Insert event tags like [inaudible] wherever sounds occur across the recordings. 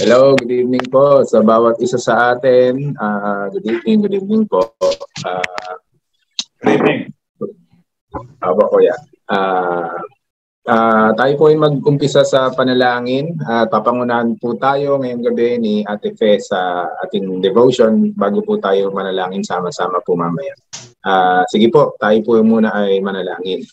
Hello, good evening po sa bawat isa sa atin. Uh, good evening, good evening po. Uh, good evening. Aba ko yan. Uh, uh, tayo po ay mag-umpisa sa panalangin at uh, papangunahan po tayo ngayong gabi ni Ate Fe sa ating devotion bago po tayo manalangin sama-sama po mamaya. Uh, sige po, tayo po muna ay manalangin.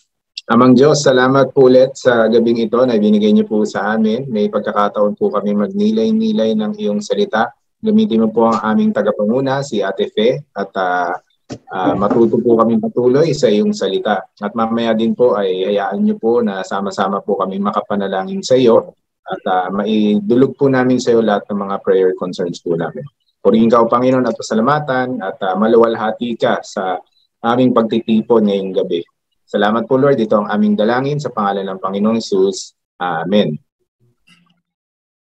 Amang Diyos, salamat po ulit sa gabing ito na binigay niyo po sa amin. May pagkakataon po kami magnilay-nilay ng iyong salita. Gamitin mo po ang aming tagapanguna, si Ate Fe, at uh, uh, matuto po kami patuloy sa iyong salita. At mamaya din po ay hayaan niyo po na sama-sama po kami makapanalangin sa iyo at uh, maidulog po namin sa iyo lahat ng mga prayer concerns po namin. Purihin ka o Panginoon at pasalamatan at uh, maluwalhati ka sa aming pagtitipon ngayong gabi. Salamat po Lord, ito ang aming dalangin sa pangalan ng Panginoong Jesus. Amen.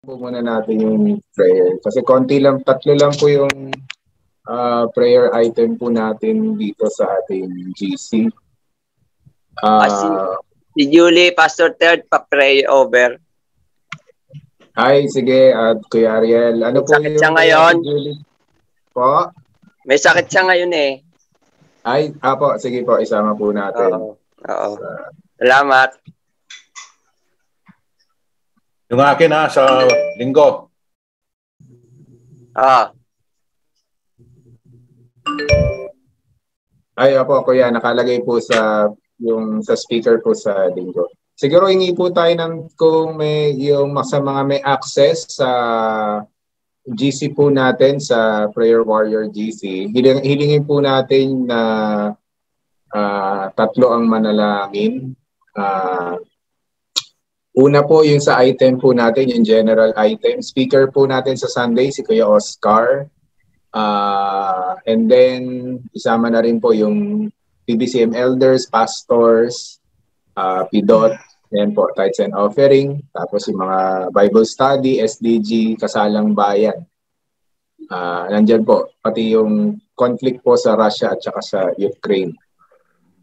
Po muna natin yung prayer. Kasi konti lang, tatlo lang po yung uh, prayer item po natin dito sa ating GC. Uh, si, si Julie, Pastor Third, pa-pray over. Ay, sige, at uh, Kuya Ariel. Ano May po sakit yung siya ngayon? Julie? Po? May sakit siya ngayon eh. Ay, apo, sige po, isama po natin. Oo. Oo. Salamat. Yung akin ha, sa linggo. Ah. Ay, apo, kuya, nakalagay po sa yung sa speaker po sa linggo. Siguro hingi po tayo ng kung may yung sa mga may access sa GC po natin sa Prayer Warrior GC, hiling, hilingin po natin na uh, tatlo ang manalangin. Uh, una po yung sa item po natin, yung general item. Speaker po natin sa Sunday, si Kuya Oscar. Uh, and then, isama na rin po yung PBCM elders, pastors, uh, PDOT, Yan po, tithes and offering. Tapos yung mga Bible study, SDG, kasalang bayan. Uh, nandyan po, pati yung conflict po sa Russia at saka sa Ukraine.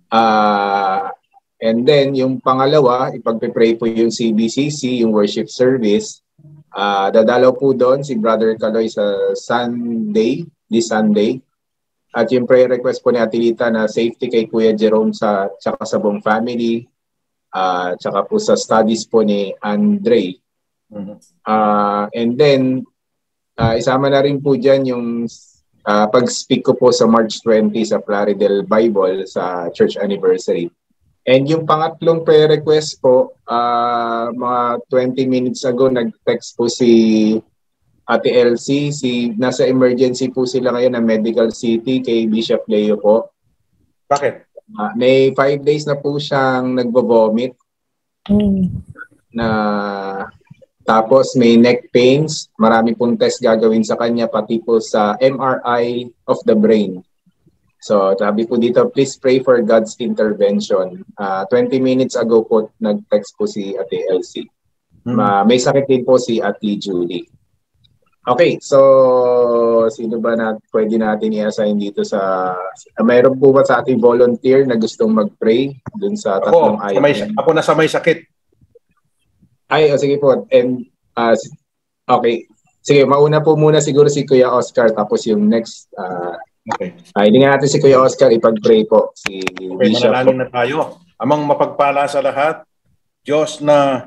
Uh, and then, yung pangalawa, ipagpe-pray po yung CBCC, yung worship service. Uh, dadalaw po doon si Brother Kaloy sa Sunday, this Sunday. At yung prayer request po ni Atilita na safety kay Kuya Jerome sa tsaka sa buong family, uh, tsaka po sa studies po ni Andre. Uh, and then, uh, isama na rin po dyan yung uh, pag-speak ko po sa March 20 sa Plaridel Bible sa church anniversary. And yung pangatlong prayer request po, uh, mga 20 minutes ago, nag-text po si Ate LC. Si, nasa emergency po sila ngayon ng Medical City kay Bishop Leo po. Bakit? Uh, may five days na po siyang nagbo-vomit. Mm. Na tapos may neck pains, marami pong test gagawin sa kanya pati po sa MRI of the brain. So sabi po dito, please pray for God's intervention. Uh, ah, 20 minutes ago po nag-text po si Ate Elsie. Hmm. Uh, may sakit din po si Ate Julie. Okay, so sino ba na pwede natin i-assign dito sa uh, mayroon po ba sa ating volunteer na gustong mag-pray dun sa tatlong ako, item? May, ako na sa may sakit. Ay, oh, sige po. And uh, okay. Sige, mauna po muna siguro si Kuya Oscar tapos yung next uh, Okay. Ay, uh, natin si Kuya Oscar ipag-pray po si okay, Bishop. Manalangin na tayo. Amang mapagpala sa lahat, Diyos na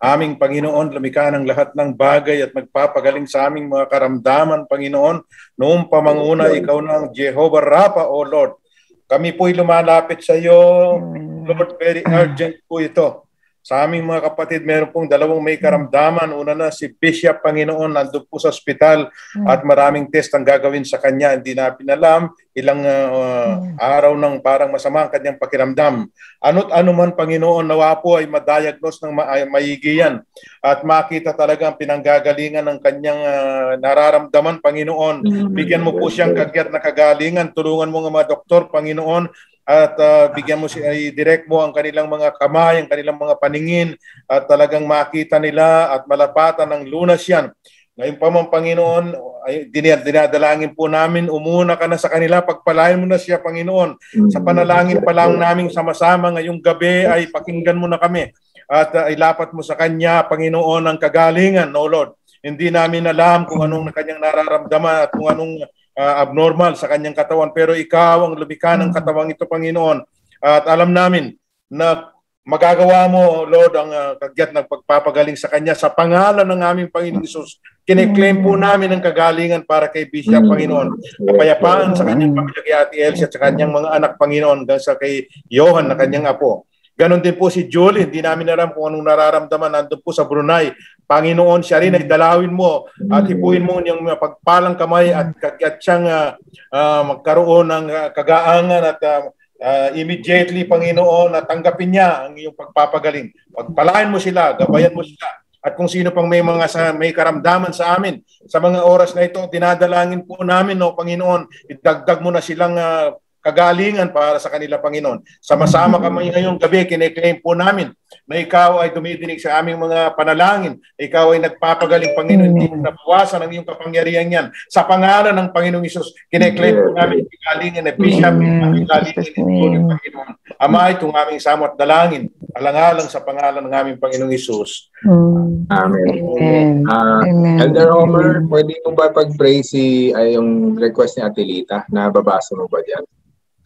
aming Panginoon, lumikha ng lahat ng bagay at magpapagaling sa aming mga karamdaman, Panginoon. Noong pamanguna, ikaw ang Jehovah Rapha, O Lord. Kami po'y lumalapit sa iyo, Lord, very urgent po ito. Sa aming mga kapatid, meron pong dalawang may karamdaman. Una na si Bishop Panginoon, nandun po sa ospital mm. at maraming test ang gagawin sa kanya. Hindi na pinalam, ilang uh, araw nang parang masama ang kanyang pakiramdam. Ano't ano man Panginoon, nawa po ay madiagnose ng ma- maigi yan at makita talaga ang pinanggagalingan ng kanyang uh, nararamdaman, Panginoon. Bigyan mo po siyang kagyat na kagalingan. Tulungan mo ng mga doktor, Panginoon, at uh, bigyan mo si direct mo ang kanilang mga kamay, ang kanilang mga paningin at talagang makita nila at malapatan ng lunas yan. Ngayon pa man, Panginoon, ay, dinadalangin po namin, umuna ka na sa kanila, pagpalain mo na siya, Panginoon. Sa panalangin pa lang namin sama-sama ngayong gabi ay pakinggan mo na kami at uh, ilapat mo sa Kanya, Panginoon, ang kagalingan, no Lord. Hindi namin alam kung anong kanyang nararamdaman at kung anong uh, abnormal sa kanyang katawan. Pero ikaw ang lumikha ng katawang ito, Panginoon. At alam namin na magagawa mo, Lord, ang uh, kagyat ng pagpapagaling sa Kanya sa pangalan ng aming Panginoong Isus. Kine-claim po namin ang kagalingan para kay Bishop, Panginoon. Kapayapaan sa kanyang pamilya kay Ate Elsie at sa kanyang mga anak, Panginoon, hanggang sa kay Johan na kanyang apo. Ganon din po si Julie, hindi namin alam kung anong nararamdaman nandun po sa Brunei. Panginoon, siya rin ay dalawin mo at hipuin mo niyang pagpalang kamay at, at siyang uh, uh, magkaroon ng uh, kagaangan at uh, uh, immediately, Panginoon, at tanggapin niya ang iyong pagpapagaling. Pagpalain mo sila, gabayan mo sila. At kung sino pang may mga sa, may karamdaman sa amin sa mga oras na ito, dinadalangin po namin, no, Panginoon, idagdag mo na silang uh, kagalingan para sa kanila, Panginoon. Sama-sama kami ngayong gabi, kine-claim po namin na ikaw ay dumidinig sa aming mga panalangin. Ikaw ay nagpapagaling, Panginoon. Hindi mo nabawasan ang iyong kapangyarihan yan. Sa pangalan ng Panginoong Isus, kine-claim po namin kagalingan na Bishop, kagalingan ng Panginoon. Ama, itong aming samo at dalangin, alang-alang sa pangalan ng aming Panginoong Isus. Amen. Amen. Uh, Amen. Elder Homer, pwede mo ba pag-pray si ay, yung request ni Atilita? Nababasa mo ba diyan?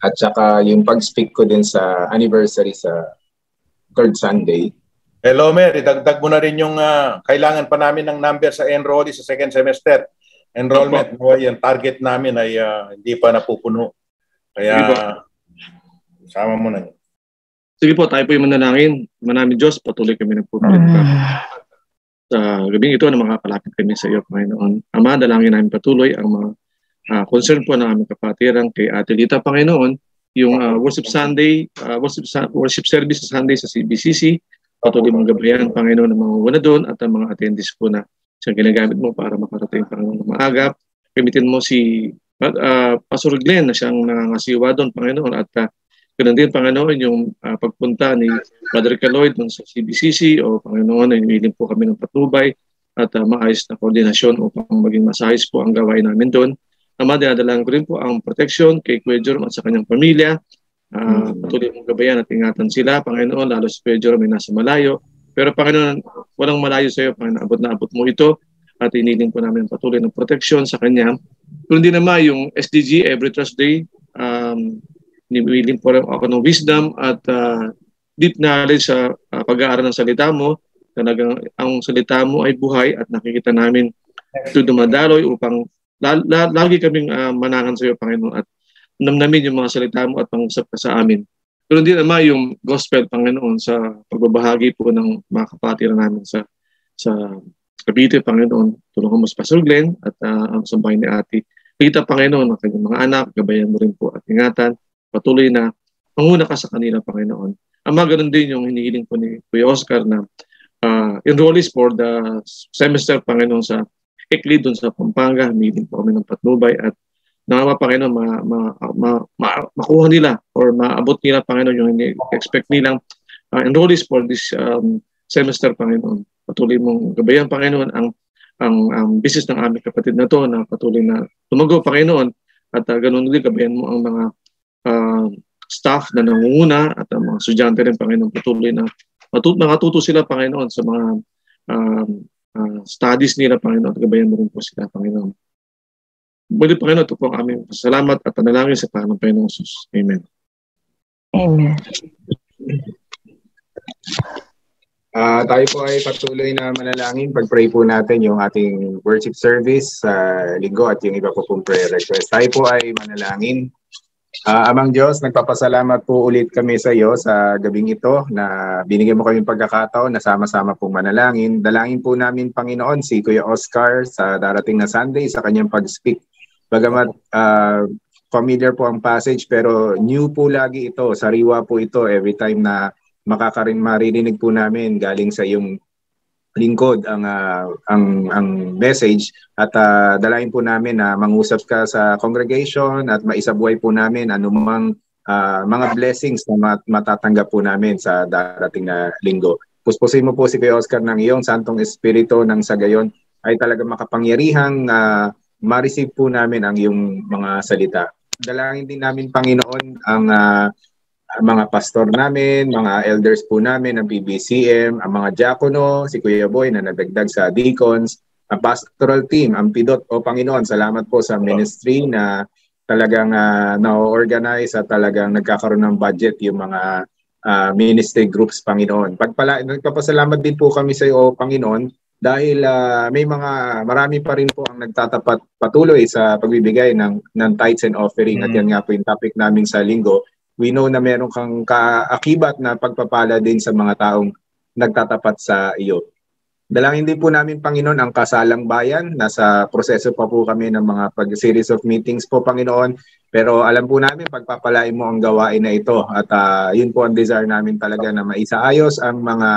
At saka yung pag-speak ko din sa anniversary sa third Sunday. Hello, Mer. Idagdag mo na rin yung uh, kailangan pa namin ng number sa enrollee sa second semester. Enrollment, no, yung target namin ay uh, hindi pa napupuno. Kaya, sama mo na yun. Sige po, tayo po yung manalangin. Manami Diyos, patuloy kami nagpupulit ka. Sa gabing ito na makapalapit kami sa iyo, Panginoon. Ama, dalangin namin patuloy ang mga uh, concern po ng aming kapatiran kay Ate Lita Panginoon, yung uh, worship Sunday, uh, worship, worship service sa Sunday sa CBCC, patuloy mong gabayan, Panginoon, ng mga una doon at ang mga attendees po na siyang ginagamit mo para makarating Panginoon ng maagap. Gamitin mo si uh, Pastor Glenn na siyang nangangasiwa doon, Panginoon, at uh, Ganun din, Panginoon, yung uh, pagpunta ni Brother Caloyd doon sa CBCC o Panginoon, nililim po kami ng patubay at uh, maayos na koordinasyon upang maging masahis po ang gawain namin doon. Ama, dinadalang ko rin po ang protection kay Kuya Jerome at sa kanyang pamilya. Uh, patuloy mong gabayan at ingatan sila, Panginoon, lalo si Kuya Jerome ay nasa malayo. Pero Panginoon, walang malayo sa iyo, Panginoon, abot na abot mo ito at iniling po namin patuloy ng protection sa kanya. Kung hindi naman yung SDG every Thursday, um, niwiling po ako ng wisdom at uh, deep knowledge sa uh, pag-aaral ng salita mo. Talagang ang salita mo ay buhay at nakikita namin ito dumadaloy upang lagi kaming uh, manangan sa iyo, Panginoon, at namnamin yung mga salita mo at pangusap ka sa amin. Pero din naman yung gospel, Panginoon, sa pagbabahagi po ng mga kapatiran namin sa sa Cavite, Panginoon. Tulungan mo sa Pastor Glenn at uh, ang sambahin ni Ate. Kita, Panginoon, ang kanyang mga anak, gabayan mo rin po at ingatan. Patuloy na manguna ka sa kanila, Panginoon. Ama, ganun din yung hinihiling po ni Kuya Oscar na uh, enrollees for the semester, Panginoon, sa Ekli doon sa Pampanga, meeting po kami ng patnubay at nawa Panginoon ma, ma, ma, ma, makuha nila or maabot nila Panginoon yung expect nilang uh, enrollees for this um, semester Panginoon. Patuloy mong gabayan Panginoon ang ang ang business ng aming kapatid na to na patuloy na tumago Panginoon at uh, ganun din gabayan mo ang mga uh, staff na nangunguna at ang mga estudyante rin Panginoon patuloy na matut nakatuto sila Panginoon sa mga um, uh, studies nila, Panginoon, at gabayan mo rin po sila, Panginoon. Muli, Panginoon, ito po ang aming salamat at panalangin sa pangalan ng Panginoon Jesus. Amen. Amen. Uh, tayo po ay patuloy na manalangin. Pag-pray po natin yung ating worship service sa uh, linggo at yung iba po pong prayer request. Tayo po ay manalangin. Uh, Amang Diyos, nagpapasalamat po ulit kami sa iyo sa gabing ito na binigyan mo kami pagkakataon na sama-sama pong manalangin. Dalangin po namin, Panginoon, si Kuya Oscar sa darating na Sunday sa kanyang pag-speak. Bagamat uh, familiar po ang passage pero new po lagi ito, sariwa po ito every time na makakarin maririnig po namin galing sa iyong lingkod ang uh, ang ang message at uh, dalayan po namin na mangusap ka sa congregation at maisabuhay po namin anumang uh, mga blessings na mat- matatanggap po namin sa darating na linggo. Puspusin mo po si Kuya Oscar ng iyong Santong Espiritu ng sa gayon ay talaga makapangyarihang uh, ma-receive po namin ang iyong mga salita. Dalangin din namin Panginoon ang uh, mga pastor namin, mga elders po namin ng PBCM, ang mga diakono, si Kuya Boy na nadagdag sa deacons, uh, pastoral team, ang PIDOT o Panginoon. Salamat po sa ministry na talagang uh, na-organize at talagang nagkakaroon ng budget yung mga uh, ministry groups, Panginoon. Pagpala, nagpapasalamat din po kami sa iyo, Panginoon, dahil uh, may mga marami pa rin po ang nagtatapat patuloy sa pagbibigay ng ng tithes and offering mm. at yan nga po yung topic namin sa linggo we know na meron kang kaakibat na pagpapala din sa mga taong nagtatapat sa iyo Dalangin din po namin, Panginoon, ang kasalang bayan. Nasa proseso pa po kami ng mga pag-series of meetings po, Panginoon. Pero alam po namin, pagpapalain mo ang gawain na ito. At uh, yun po ang desire namin talaga na maisaayos ang mga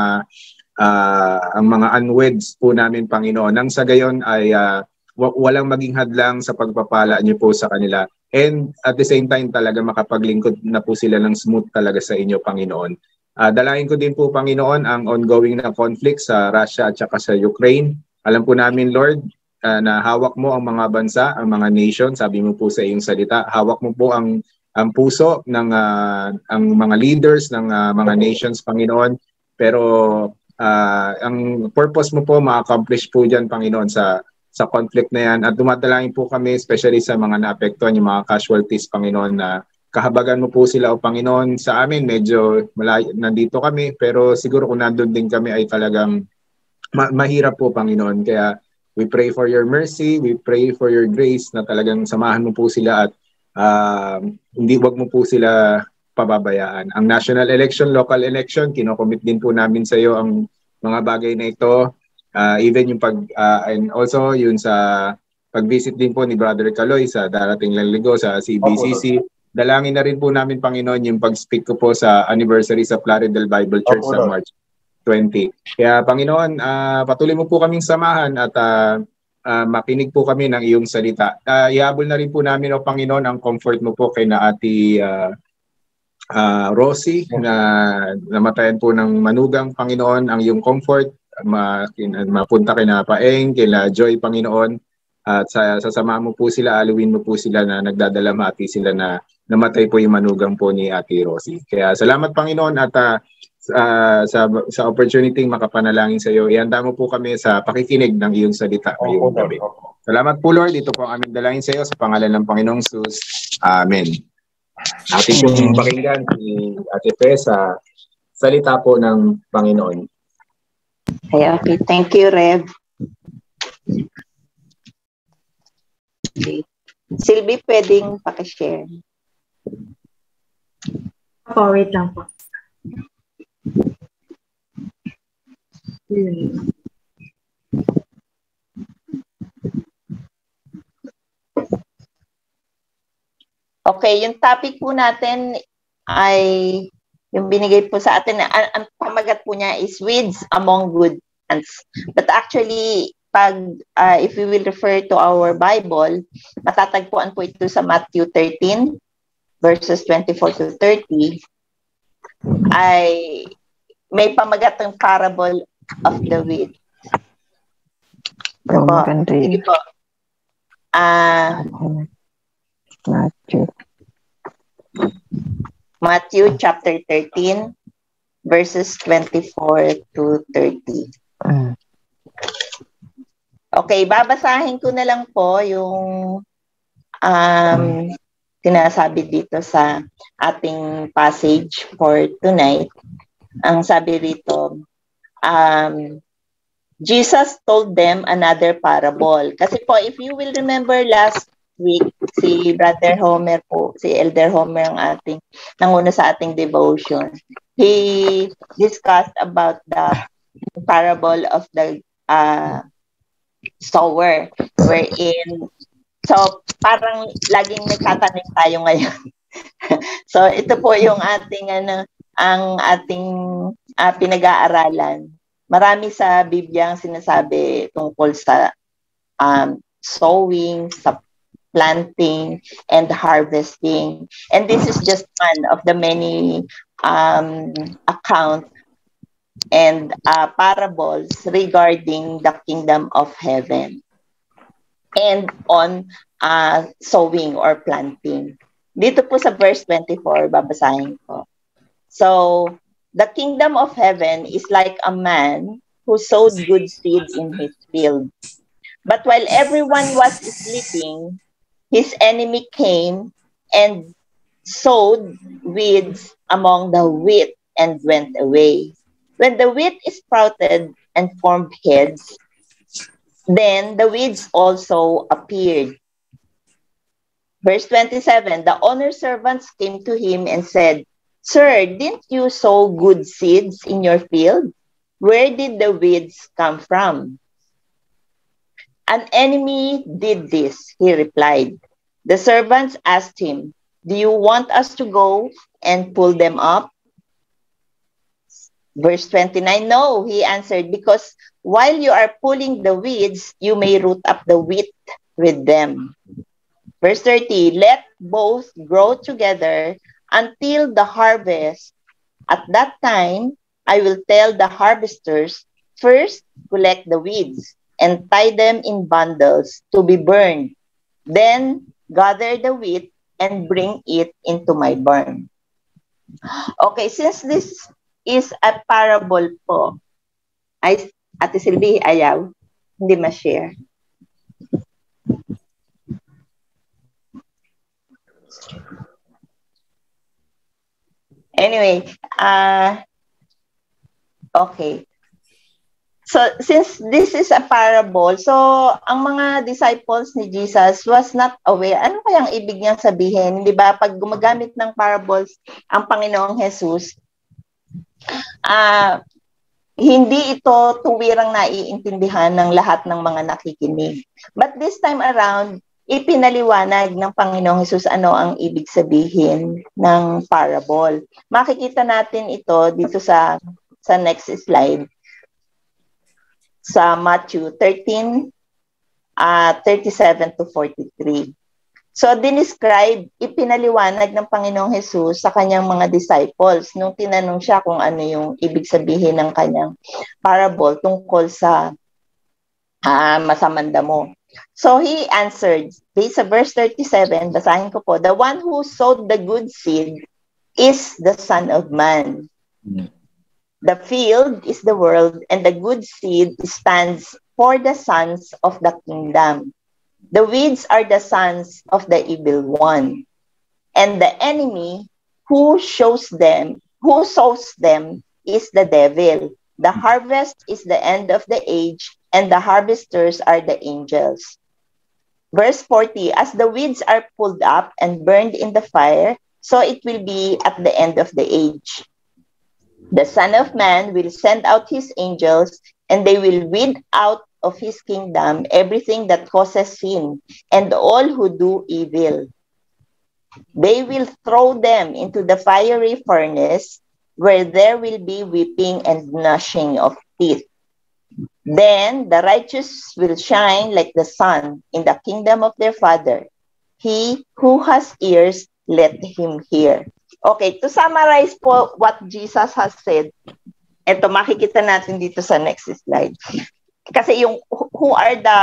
uh, ang mga unweds po namin, Panginoon. Nang sa gayon ay uh, walang maging hadlang sa pagpapala niyo po sa kanila. And at the same time talaga makapaglingkod na po sila ng smooth talaga sa inyo, Panginoon. Uh, dalayan ko din po, Panginoon, ang ongoing na conflict sa Russia at saka sa Ukraine. Alam po namin, Lord, uh, na hawak mo ang mga bansa, ang mga nation, sabi mo po sa iyong salita, hawak mo po ang ang puso ng uh, ang mga leaders ng uh, mga nations, Panginoon. Pero uh, ang purpose mo po ma-accomplish po diyan, Panginoon, sa sa conflict na yan. At dumadalangin po kami, especially sa mga naapektuhan, yung mga casualties, Panginoon, na kahabagan mo po sila o Panginoon. Sa amin medyo malayo, nandito kami pero siguro kung nandun din kami ay talagang ma- mahirap po Panginoon. Kaya we pray for your mercy we pray for your grace na talagang samahan mo po sila at uh, hindi wag mo po sila pababayaan. Ang national election local election kinocommit din po namin sa iyo ang mga bagay na ito uh, even yung pag uh, and also yun sa pag-visit din po ni Brother Caloy sa darating lang linggo sa CBCC dalangin na rin po namin, Panginoon, yung pag-speak ko po sa anniversary sa Plaridel Bible Church oh, sa March 20. Kaya, Panginoon, uh, patuloy mo po kaming samahan at uh, uh, makinig po kami ng iyong salita. Uh, ihabol na rin po namin, o oh, Panginoon, ang comfort mo po kay na ati uh, uh, Rosie na namatayan po ng manugang, Panginoon, ang iyong comfort. Ma, mapunta kay na Paeng, kila Joy, Panginoon. At sa, sasama mo po sila, aluin mo po sila na nagdadalamati sila na namatay po yung manugang po ni Ate Rosie. Kaya salamat Panginoon at uh, uh, sa, sa opportunity makapanalangin sa iyo. Ihanda mo po kami sa pakikinig ng iyong salita ngayong gabi. Salamat po Lord. Ito po ang aming dalangin sa iyo sa pangalan ng Panginoong Jesus. Amen. Atin pong pakinggan si Ate sa salita po ng Panginoon. Okay, okay. Thank you, Rev. Okay. Silby, pwedeng pakishare. Opo, wait lang po. Hmm. Okay, yung topic po natin ay yung binigay po sa atin, ang, ang pamagat po niya is weeds among good ants. But actually, pag uh, if we will refer to our Bible, matatagpuan po ito sa Matthew 13 verses 24 to 30 ay may pamagatang parable of the wheat. Oh, maganda Sige po. Ah, Matthew. Matthew chapter 13 verses 24 to 30. Mm. Okay, babasahin ko na lang po yung um, sinasabi dito sa ating passage for tonight. Ang sabi rito, um, Jesus told them another parable. Kasi po, if you will remember last week, si Brother Homer po, si Elder Homer ang ating, nanguna sa ating devotion. He discussed about the parable of the uh, sower wherein so parang laging nagtatanim tayo ngayon. [laughs] so ito po yung ating ano ang ating uh, pinag-aaralan. Marami sa Biblia ang sinasabi tungkol sa um, sowing, sa planting, and harvesting. And this is just one of the many um, account and uh, parables regarding the kingdom of heaven and on uh, sowing or planting. Dito po sa verse 24, babasahin ko. So, the kingdom of heaven is like a man who sowed good seeds in his field. But while everyone was sleeping, his enemy came and sowed weeds among the wheat and went away. When the wheat sprouted and formed heads, then the weeds also appeared. Verse 27 The owner's servants came to him and said, Sir, didn't you sow good seeds in your field? Where did the weeds come from? An enemy did this, he replied. The servants asked him, Do you want us to go and pull them up? Verse 29 No, he answered, because while you are pulling the weeds, you may root up the wheat with them. Verse 30 Let both grow together until the harvest. At that time, I will tell the harvesters first collect the weeds and tie them in bundles to be burned. Then gather the wheat and bring it into my barn. Okay, since this is a parable po, ay, Ate Silvi, ayaw, hindi ma-share. Anyway, uh, okay. So since this is a parable, so ang mga disciples ni Jesus was not aware ano kayang ibig niyang sabihin, 'di ba? Pag gumagamit ng parables ang Panginoong Jesus, ah uh, hindi ito tuwirang naiintindihan ng lahat ng mga nakikinig. But this time around, ipinaliwanag ng Panginoong Hesus ano ang ibig sabihin ng parable. Makikita natin ito dito sa sa next slide sa Matthew 13, uh, 37 to 43. So, dinescribe, ipinaliwanag ng Panginoong Jesus sa kanyang mga disciples nung tinanong siya kung ano yung ibig sabihin ng kanyang parable tungkol sa uh, masamanda mo. So, he answered, based sa verse 37, basahin ko po, The one who sowed the good seed is the Son of Man. Mm-hmm. The field is the world, and the good seed stands for the sons of the kingdom. The weeds are the sons of the evil one. And the enemy who shows them, who sows them, is the devil. The harvest is the end of the age, and the harvesters are the angels. Verse 40 As the weeds are pulled up and burned in the fire, so it will be at the end of the age. The Son of Man will send out his angels, and they will weed out of his kingdom everything that causes sin and all who do evil. They will throw them into the fiery furnace where there will be weeping and gnashing of teeth. Then the righteous will shine like the sun in the kingdom of their Father. He who has ears, let him hear. Okay, to summarize po what Jesus has said, ito makikita natin dito sa next slide. Kasi yung who are the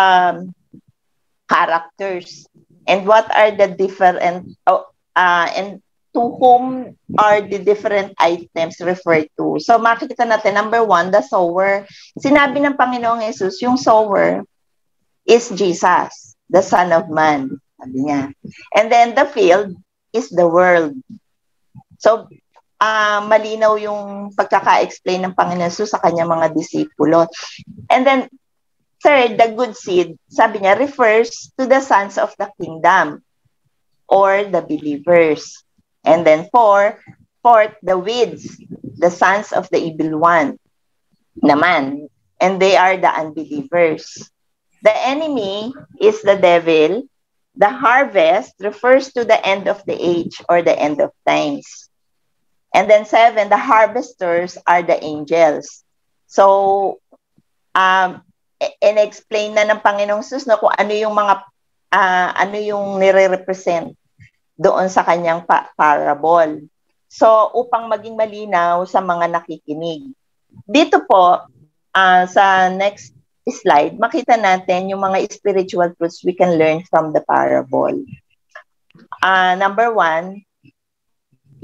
characters and what are the different uh, and to whom are the different items referred to. So makikita natin, number one, the sower. Sinabi ng Panginoong Jesus, yung sower is Jesus, the Son of Man. Sabi niya. And then the field is the world. So, uh, malinaw yung pagkaka-explain ng Panginoon Jesus sa kanyang mga disipulo. And then, third, the good seed, sabi niya, refers to the sons of the kingdom or the believers. And then four, fourth, the weeds, the sons of the evil one naman. And they are the unbelievers. The enemy is the devil. The harvest refers to the end of the age or the end of times. And then seven, the harvesters are the angels. So, um, in-explain na ng Panginoong Sus na kung ano yung mga, uh, ano yung nire-represent doon sa kanyang pa- parable. So, upang maging malinaw sa mga nakikinig. Dito po, uh, sa next slide, makita natin yung mga spiritual truths we can learn from the parable. Uh, number one,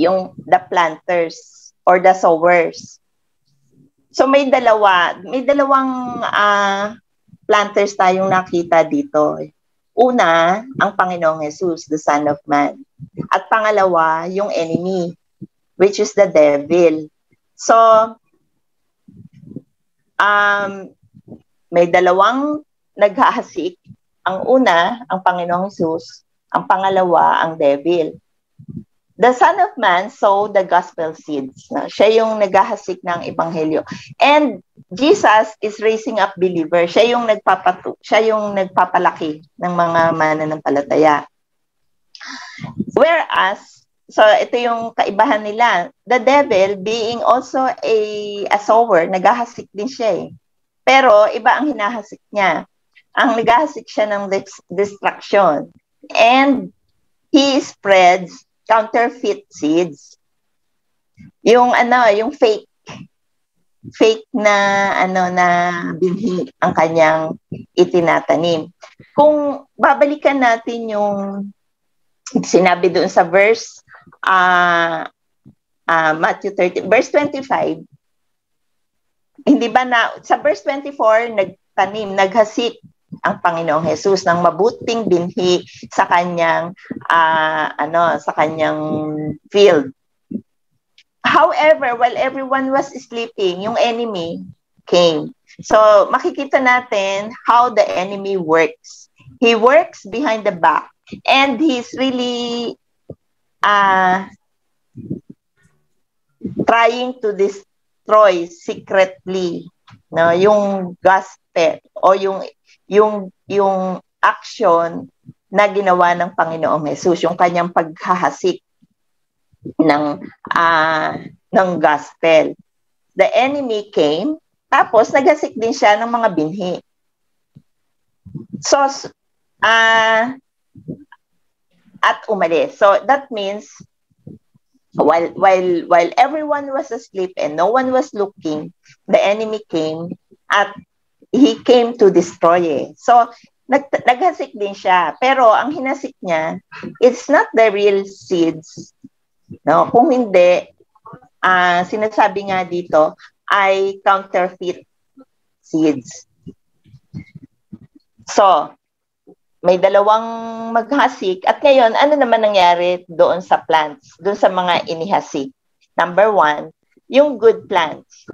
yung the planters or the sowers. So may dalawa, may dalawang uh, planters tayong nakita dito. Una, ang Panginoong Jesus, the Son of Man. At pangalawa, yung enemy, which is the devil. So, um, may dalawang naghahasik. Ang una, ang Panginoong Jesus. Ang pangalawa, ang devil. The Son of Man sowed the gospel seeds. No? Siya yung naghahasik ng ebanghelyo. And Jesus is raising up believers. Siya yung nagpapatu siya yung nagpapalaki ng mga mananampalataya. Whereas, so ito yung kaibahan nila. The devil being also a, a sower, naghahasik din siya eh. Pero iba ang hinahasik niya. Ang naghahasik siya ng destruction. And he spreads counterfeit seeds. Yung ano, yung fake fake na ano na binhi ang kanyang itinatanim. Kung babalikan natin yung sinabi doon sa verse uh, uh, Matthew 30 verse 25 hindi ba na sa verse 24 nagtanim naghasik ang Panginoong Jesus ng mabuting binhi sa kanyang uh, ano sa kanyang field. However, while everyone was sleeping, yung enemy came. So, makikita natin how the enemy works. He works behind the back and he's really uh, trying to destroy secretly no yung gospel o yung yung yung action na ginawa ng Panginoong Jesus, yung kanyang paghahasik ng uh, ng gospel. The enemy came, tapos naghasik din siya ng mga binhi. So, uh, at umalis. So, that means, while, while, while everyone was asleep and no one was looking, the enemy came at he came to destroy eh. So, nag, naghasik din siya. Pero ang hinasik niya, it's not the real seeds. No? Kung hindi, uh, sinasabi nga dito, ay counterfeit seeds. So, may dalawang maghasik. At ngayon, ano naman nangyari doon sa plants, doon sa mga inihasik? Number one, yung good plants.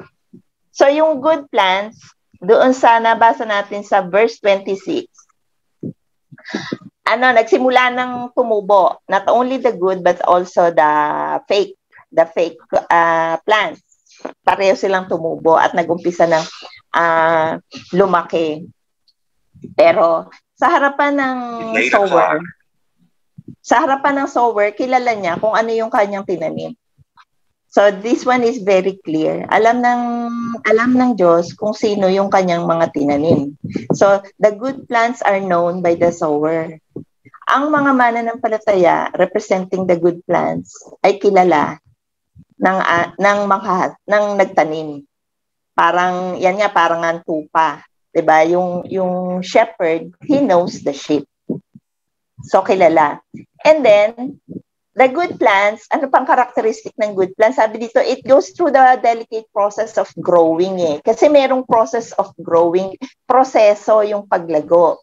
So, yung good plants, doon sa nabasa natin sa verse 26, ano, nagsimula ng tumubo, not only the good but also the fake, the fake uh, plants. Pareho silang tumubo at nagumpisa ng uh, lumaki. Pero sa harapan ng sower, sa harapan ng sower, kilala niya kung ano yung kanyang tinanim. So this one is very clear. Alam ng alam ng Diyos kung sino yung kanyang mga tinanim. So the good plants are known by the sower. Ang mga mananampalataya representing the good plants ay kilala ng uh, ng mga ng nagtanim. Parang yan nga parang ang tupa, 'di ba? Yung yung shepherd, he knows the sheep. So kilala. And then The good plants, ano pang characteristic ng good plants? Sabi dito, it goes through the delicate process of growing eh. Kasi merong process of growing, proseso yung paglago.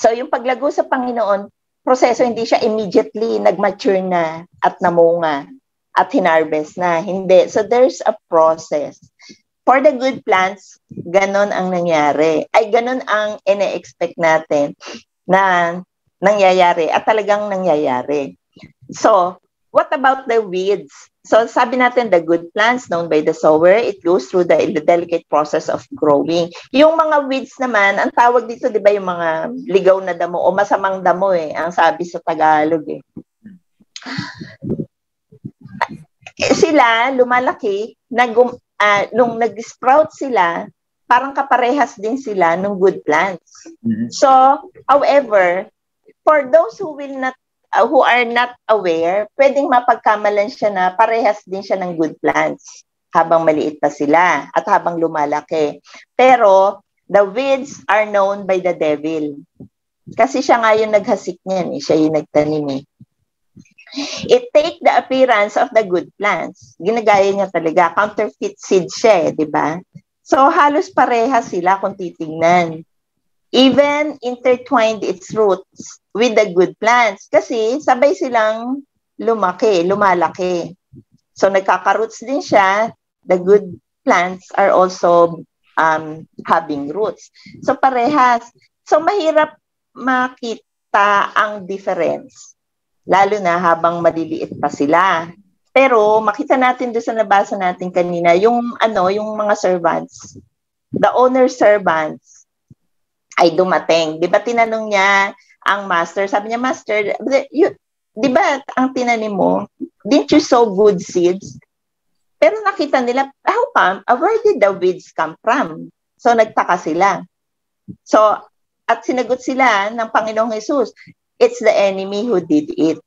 So yung paglago sa Panginoon, proseso hindi siya immediately nag-mature na at namunga at hinarvest na. Hindi. So there's a process. For the good plants, ganon ang nangyari. Ay ganon ang ine-expect natin na nangyayari at talagang nangyayari. So, what about the weeds? So, sabi natin, the good plants known by the sower, it goes through the, the delicate process of growing. Yung mga weeds naman, ang tawag dito, di ba, yung mga ligaw na damo o masamang damo eh, ang sabi sa Tagalog eh. sila, lumalaki, nag, uh, nung nag-sprout sila, parang kaparehas din sila ng good plants. Mm-hmm. So, however, for those who will not uh, who are not aware, pwedeng mapagkamalan siya na parehas din siya ng good plants habang maliit pa sila at habang lumalaki. Pero the weeds are known by the devil. Kasi siya nga yung naghasik niyan, eh. siya yung nagtanim eh. It take the appearance of the good plants. Ginagaya niya talaga. Counterfeit seed siya eh, di ba? So halos pareha sila kung titingnan. Even intertwined its roots with the good plants kasi sabay silang lumaki, lumalaki. So nagkaka-roots din siya. The good plants are also um, having roots. So parehas. So mahirap makita ang difference. Lalo na habang maliliit pa sila. Pero makita natin doon sa nabasa natin kanina, yung ano, yung mga servants, the owner servants ay dumating. 'Di ba tinanong niya ang master, sabi niya, "Master, you, 'di ba ang tinanim mo, didn't you sow good seeds?" Pero nakita nila, how come? Uh, where did the weeds come from? So nagtaka sila. So at sinagot sila ng Panginoong Jesus, it's the enemy who did it.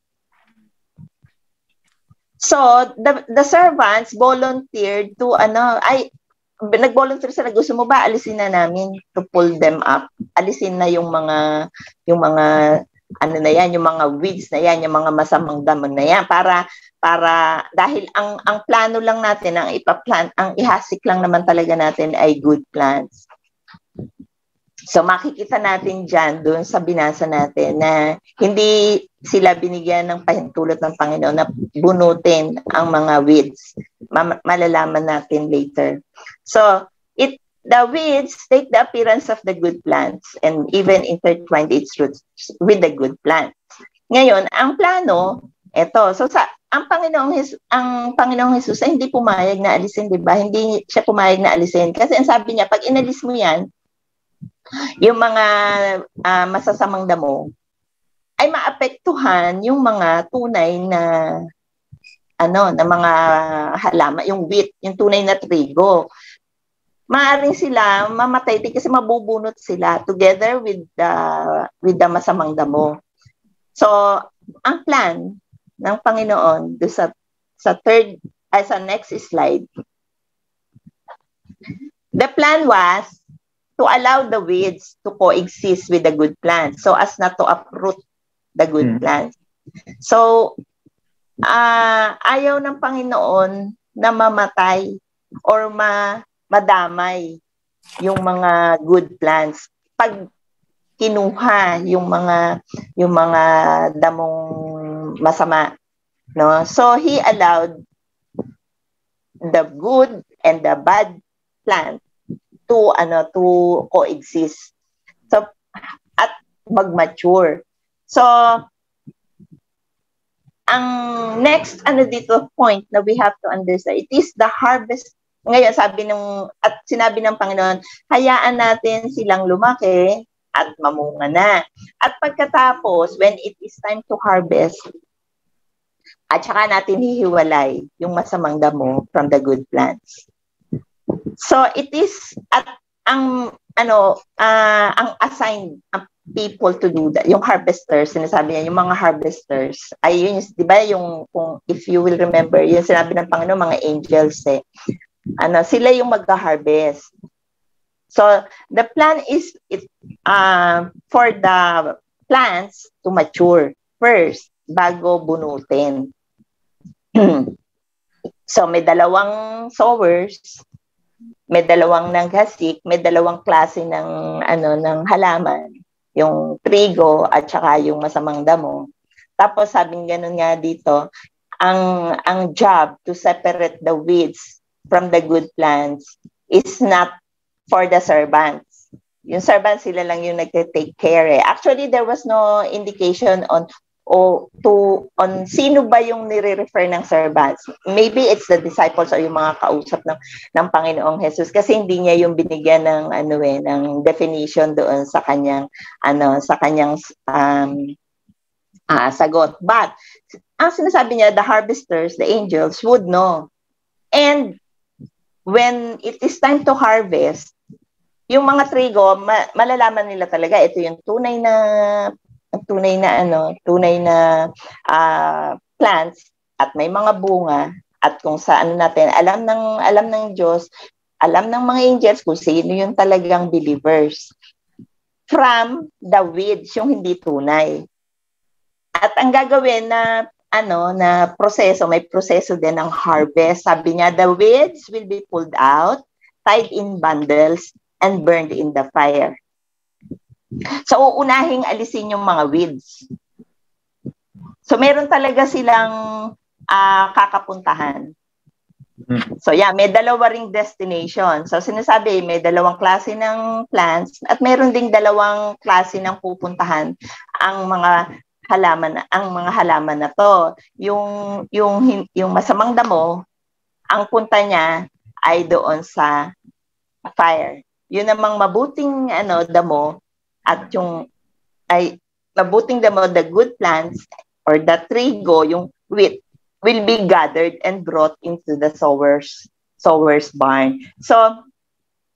So, the, the servants volunteered to, ano, ay, nag-volunteer sila, gusto mo ba alisin na namin to pull them up? Alisin na yung mga, yung mga, ano na yan, yung mga weeds na yan, yung mga masamang damon na yan, para, para, dahil ang, ang plano lang natin, ang ipaplan, ang ihasik lang naman talaga natin ay good plans. So makikita natin dyan, doon sa binasa natin, na hindi sila binigyan ng pahintulot ng Panginoon na bunutin ang mga weeds. Ma- malalaman natin later. So, the weeds take the appearance of the good plants and even intertwined its roots with the good plants. Ngayon, ang plano, eto, so sa ang Panginoong Hesus, ang Panginoong Hesus ay hindi pumayag na alisin, 'di ba? Hindi siya pumayag na alisin kasi ang sabi niya, pag inalis mo 'yan, yung mga uh, masasamang damo ay maapektuhan yung mga tunay na ano na mga halaman yung wheat yung tunay na trigo maaring sila mamatay din kasi mabubunot sila together with the with the masamang damo so ang plan ng Panginoon do sa sa third ay sa next slide the plan was to allow the weeds to coexist with the good plants so as not to uproot the good mm. plants. So, uh, ayaw ng Panginoon na mamatay or ma madamay yung mga good plants pag kinuha yung mga yung mga damong masama no so he allowed the good and the bad plant to ano to coexist. So at mag-mature. So ang next ano dito point na we have to understand it is the harvest ngayon sabi ng at sinabi ng Panginoon hayaan natin silang lumaki at mamunga na at pagkatapos when it is time to harvest at saka natin hihiwalay yung masamang damo from the good plants So it is at ang ano uh, ang assigned ang people to do that. Yung harvesters, sinasabi niya, yung mga harvesters, ay yun, di ba yung, kung, if you will remember, yung sinabi ng Panginoon, mga angels eh. Ano, sila yung mag-harvest. So, the plan is it, uh, for the plants to mature first, bago bunutin. [clears throat] so, may dalawang sowers, may dalawang nanggasik, may dalawang klase ng ano ng halaman, yung trigo at saka yung masamang damo. Tapos sabing ganun nga dito, ang ang job to separate the weeds from the good plants is not for the servants. Yung servants sila lang yung nagte-take care. Eh. Actually, there was no indication on o to on sino ba yung nire-refer ng servants. Maybe it's the disciples or yung mga kausap ng ng Panginoong Jesus kasi hindi niya yung binigyan ng ano eh ng definition doon sa kanyang ano sa kanyang um uh, sagot. But ang sinasabi niya the harvesters, the angels would know. And when it is time to harvest, yung mga trigo, ma- malalaman nila talaga ito yung tunay na tunay na ano, tunay na uh, plants at may mga bunga at kung saan natin alam ng alam ng Diyos, alam ng mga angels kung sino yung talagang believers from the weeds yung hindi tunay. At ang gagawin na ano na proseso, may proseso din ng harvest. Sabi niya, the weeds will be pulled out tied in bundles, and burned in the fire. So, uunahing alisin yung mga weeds. So, meron talaga silang uh, kakapuntahan. So yeah, may dalawa ring destination. So sinasabi, may dalawang klase ng plants at meron ding dalawang klase ng pupuntahan ang mga halaman ang mga halaman na to. Yung yung yung masamang damo, ang punta niya ay doon sa fire. Yun namang mabuting ano damo at yung ay mabuting damo the good plants or the trigo, yung wheat will be gathered and brought into the sower's sower's barn. So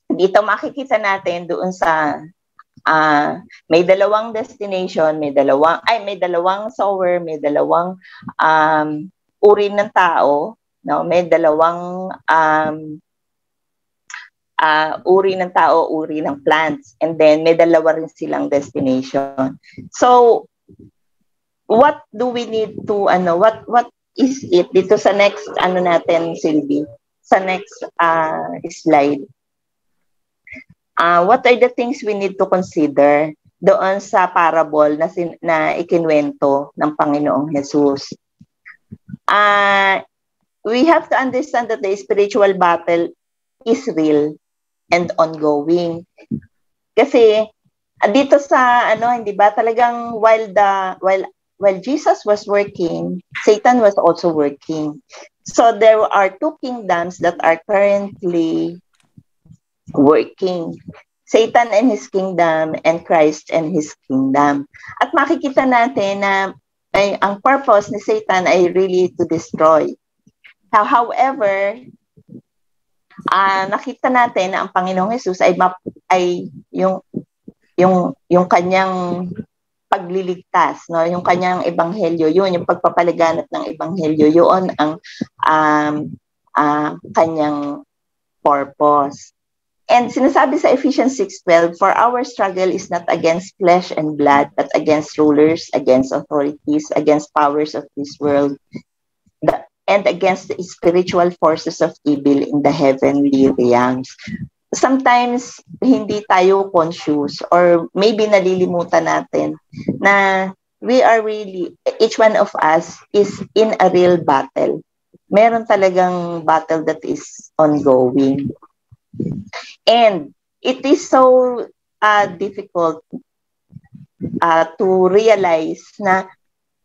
dito makikita natin doon sa uh, may dalawang destination, may dalawang ay may dalawang sower, may dalawang um, uri ng tao, no? May dalawang um, uh, uri ng tao, uri ng plants, and then may dalawa rin silang destination. So what do we need to ano what what is it dito sa next ano natin Sylvie sa next uh, slide uh, what are the things we need to consider doon sa parable na sin, na ikinwento ng Panginoong Jesus uh, we have to understand that the spiritual battle is real and ongoing kasi dito sa ano hindi ba talagang while the while while Jesus was working, Satan was also working. So there are two kingdoms that are currently working. Satan and his kingdom and Christ and his kingdom. At makikita natin na ay, ang purpose ni Satan ay really to destroy. However, uh, nakita natin na ang Panginoong Jesus ay map, ay yung yung yung kanyang pagliligtas, no? Yung kanyang ebanghelyo, yun, yung pagpapalaganap ng ebanghelyo, yun ang um, uh, kanyang purpose. And sinasabi sa Ephesians 6.12, For our struggle is not against flesh and blood, but against rulers, against authorities, against powers of this world, and against the spiritual forces of evil in the heavenly realms sometimes hindi tayo conscious or maybe nalilimutan natin na we are really, each one of us is in a real battle. Meron talagang battle that is ongoing. And it is so uh, difficult uh, to realize na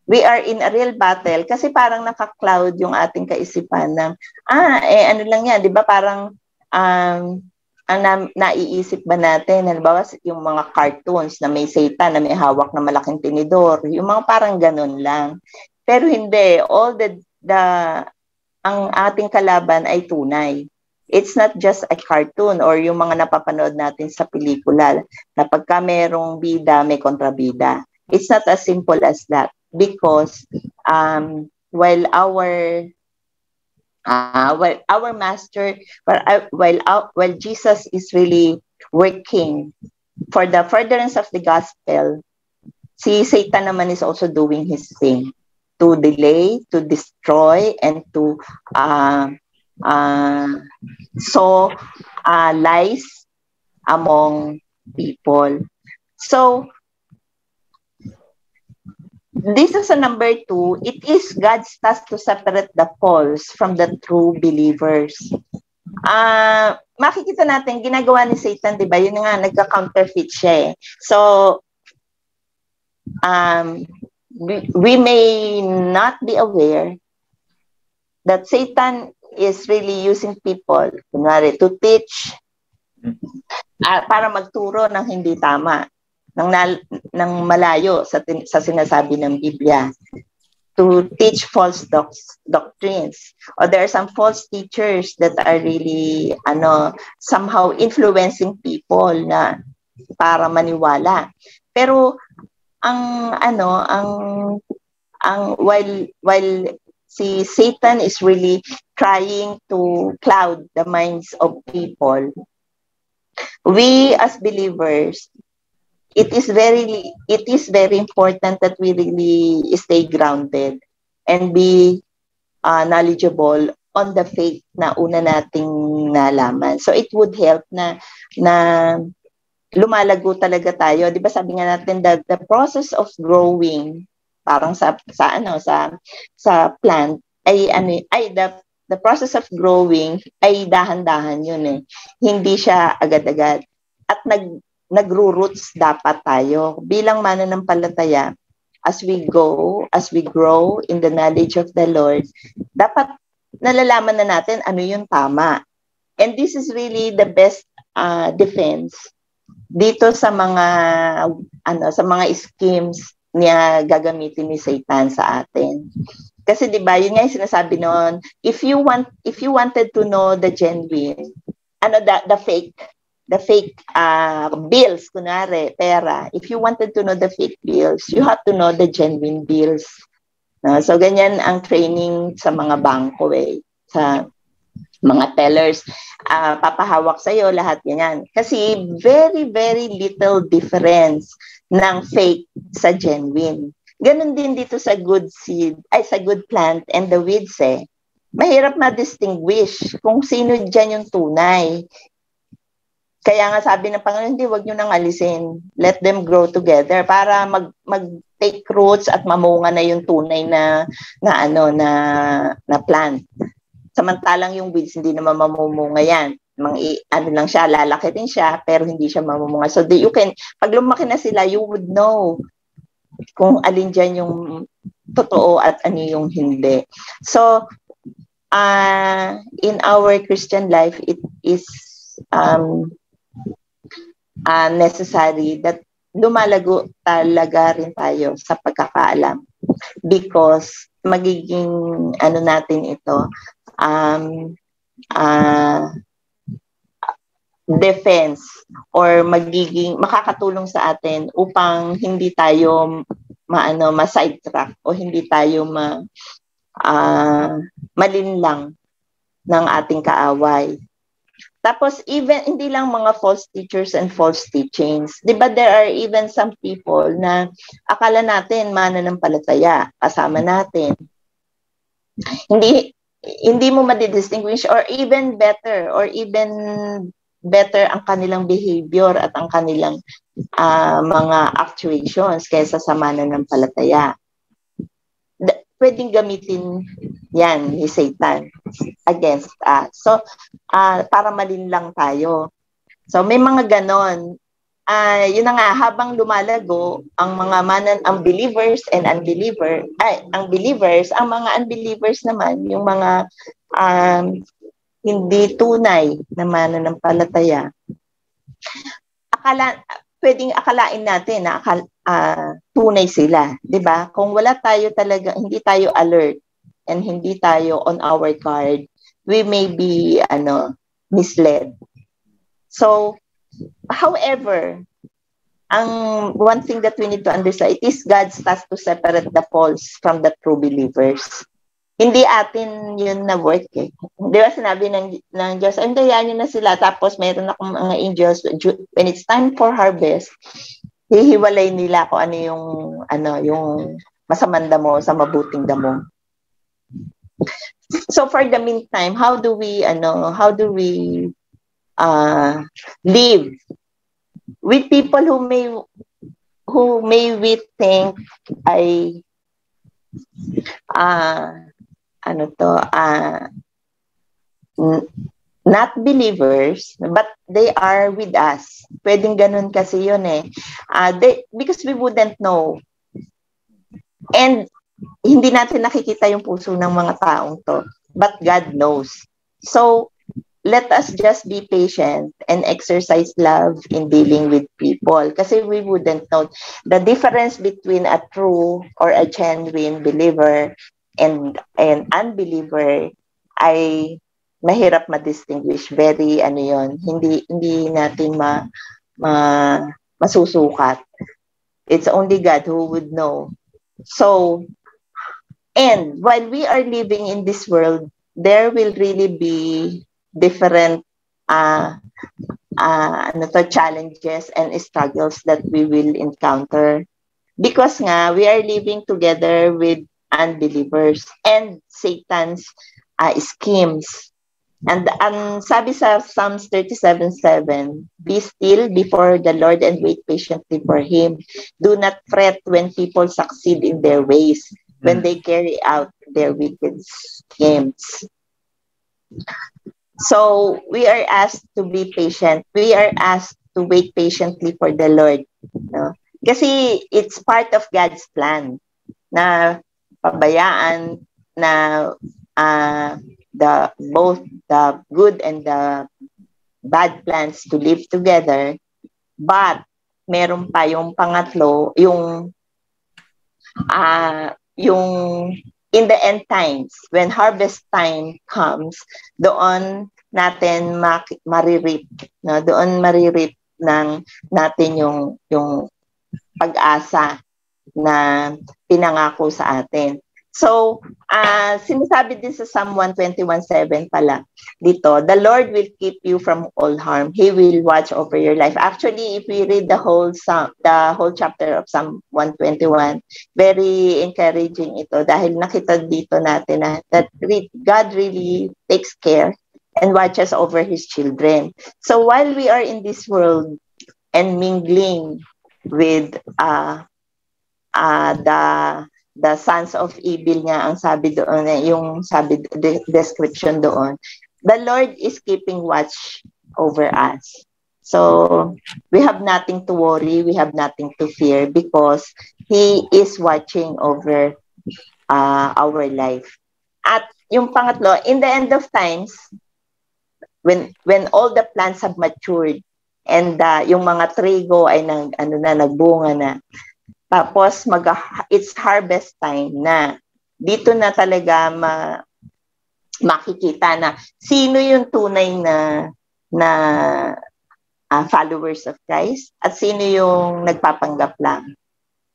we are in a real battle kasi parang naka-cloud yung ating kaisipan ng, ah, eh ano lang yan, di ba parang um, ang na, naiisip ba natin, halimbawa yung mga cartoons na may satan na may hawak na malaking tinidor, yung mga parang ganun lang. Pero hindi, all the, the ang ating kalaban ay tunay. It's not just a cartoon or yung mga napapanood natin sa pelikula na pagka merong bida, may kontrabida. It's not as simple as that because um, while our uh, while our master while uh, while uh, while Jesus is really working for the furtherance of the gospel si Satan naman is also doing his thing to delay to destroy and to uh, uh, sow uh, lies among people so this is a number two. It is God's task to separate the false from the true believers. Uh, makikita natin, ginagawa ni Satan, di ba? Yun nga, nagka-counterfeit siya eh. So, um, we, we may not be aware that Satan is really using people, kunwari, to teach, uh, para magturo ng hindi tama ng, ng malayo sa, sa sinasabi ng Biblia. To teach false doc- doctrines. Or there are some false teachers that are really ano somehow influencing people na para maniwala. Pero ang ano ang ang while while si Satan is really trying to cloud the minds of people we as believers it is very it is very important that we really stay grounded and be uh, knowledgeable on the faith na una nating nalaman. So it would help na na lumalago talaga tayo. 'Di ba sabi nga natin that the process of growing parang sa sa ano sa sa plant ay ano ay the the process of growing ay dahan-dahan yun eh. Hindi siya agad-agad. At nag nagro-roots dapat tayo bilang mananampalataya as we go, as we grow in the knowledge of the Lord, dapat nalalaman na natin ano yung tama. And this is really the best uh, defense dito sa mga ano sa mga schemes niya gagamitin ni Satan sa atin. Kasi 'di ba, yun nga yung sinasabi noon, if you want if you wanted to know the genuine, ano the, the fake the fake uh, bills, kunwari, pera. If you wanted to know the fake bills, you have to know the genuine bills. No? So, ganyan ang training sa mga bangko eh. Sa mga tellers, uh, papahawak sa'yo lahat ganyan. Kasi very, very little difference ng fake sa genuine. Ganon din dito sa good seed, ay sa good plant and the weeds eh. Mahirap ma-distinguish kung sino dyan yung tunay. Kaya nga sabi ng Panginoon, hindi, wag nyo nang alisin. Let them grow together para mag, mag take roots at mamunga na yung tunay na na ano na na plant. Samantalang yung weeds hindi naman mamumunga yan. Mang ano lang siya, lalaki din siya pero hindi siya mamumunga. So the, you can pag lumaki na sila, you would know kung alin diyan yung totoo at ano yung hindi. So uh, in our Christian life it is um, uh, necessary that lumalago talaga rin tayo sa pagkakaalam because magiging ano natin ito um uh, defense or magiging makakatulong sa atin upang hindi tayo maano ma sidetrack o hindi tayo ma uh, malinlang ng ating kaaway tapos even hindi lang mga false teachers and false teachings. 'Di ba there are even some people na akala natin mananampalataya kasama natin. Hindi hindi mo madidistinguish or even better or even better ang kanilang behavior at ang kanilang uh, mga actuations kaysa sa mananampalataya pwedeng gamitin yan ni Satan against us. So, uh, para malin lang tayo. So, may mga ganon. Uh, yun na nga, habang lumalago, ang mga manan, ang believers and unbeliever, ay, ang believers, ang mga unbelievers naman, yung mga um, hindi tunay na mananampalataya, akala, pwedeng akalain natin na akal, uh, tunay sila, 'di ba? Kung wala tayo talaga, hindi tayo alert and hindi tayo on our guard, we may be ano misled. So, however, ang one thing that we need to understand, it is God's task to separate the false from the true believers hindi atin yun na work eh. Di ba sinabi ng, ng Diyos, ay, dayaan nyo na sila. Tapos mayroon akong mga angels, when it's time for harvest, hihiwalay nila kung ano yung, ano, yung masamang damo sa mabuting damo. So for the meantime, how do we, ano, how do we uh, live with people who may, who may we think ay uh, ano to, uh, not believers, but they are with us. Pwedeng ganun kasi yun eh. Uh, they, because we wouldn't know. And hindi natin nakikita yung puso ng mga taong to. But God knows. So, let us just be patient and exercise love in dealing with people. Kasi we wouldn't know the difference between a true or a genuine believer and and unbeliever ay mahirap ma-distinguish. Very ano yon hindi hindi natin ma, ma masusukat. It's only God who would know. So and while we are living in this world there will really be different uh, uh, ano to, challenges and struggles that we will encounter. Because nga we are living together with unbelievers and Satan's uh, schemes. And ang sabi sa Psalms 37:7, Be still before the Lord and wait patiently for Him. Do not fret when people succeed in their ways, when they carry out their wicked schemes. So we are asked to be patient. We are asked to wait patiently for the Lord. No? Kasi it's part of God's plan na pabayaan na uh, the both the good and the bad plans to live together. But meron pa yung pangatlo yung uh, yung in the end times when harvest time comes doon natin mak- maririp no? Doon maririp ng natin yung yung pag-asa na pinangako sa atin So, uh, sinasabi din sa Psalm 121.7 pala dito, the Lord will keep you from all harm. He will watch over your life. Actually, if we read the whole Psalm, the whole chapter of Psalm 121, very encouraging ito dahil nakita dito natin na that God really takes care and watches over His children. So while we are in this world and mingling with uh, uh, the the sons of evil niya ang sabi doon eh, yung sabi de- description doon. The lord is keeping watch over us. So we have nothing to worry we have nothing to fear because he is watching over uh, our life. At yung pangatlo in the end of times when when all the plants have matured and uh, yung mga trigo ay nag ano na nagbunga na tapos mag it's harvest time na. Dito na talaga ma, makikita na sino yung tunay na na uh, followers of Christ at sino yung nagpapanggap lang.